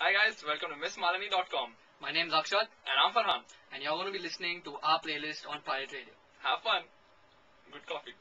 Hi guys, welcome to MissMalini.com. My name is Akshat And I'm Farhan. and you're going to be listening to our playlist on Pirate Radio. Have fun. Good coffee.